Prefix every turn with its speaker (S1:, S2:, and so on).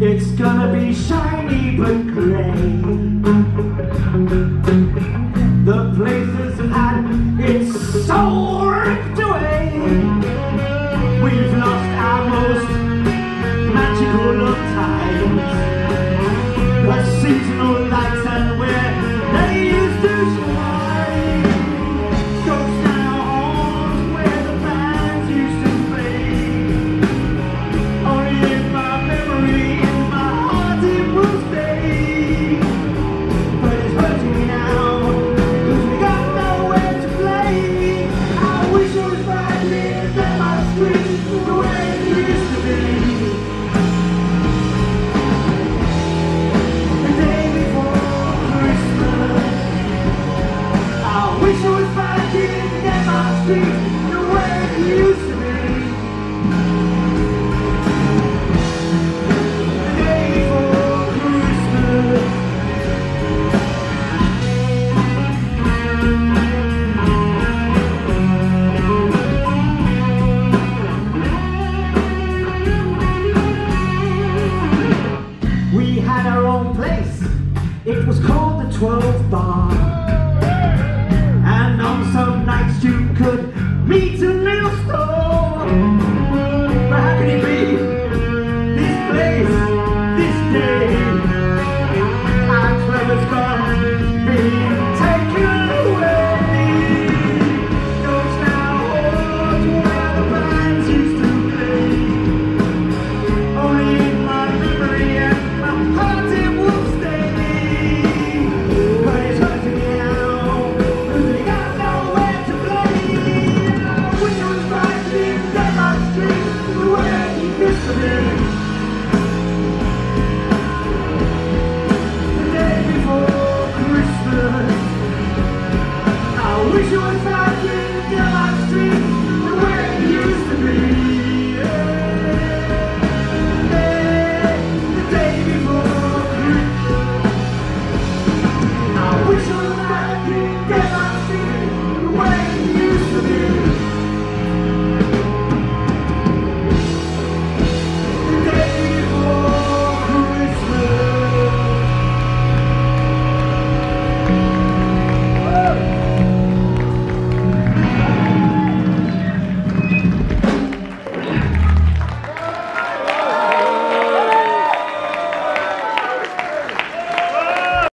S1: It's gonna be shiny but grey. The place is hot, it's so ripped. was called the 12 Bar. And on some nights you could meet a little star. Amen.